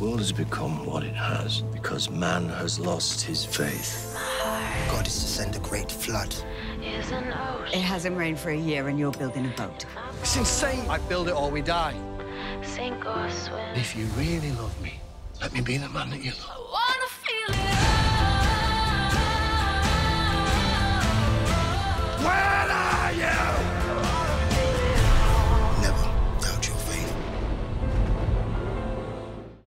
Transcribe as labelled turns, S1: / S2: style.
S1: world has become what it has because man has lost his faith.
S2: God is to send a great flood.
S3: It hasn't rained for a year and you're building a boat.
S2: It's insane. I build it or we die. Sink or swim.
S1: If you really love me, let me be the man that you love.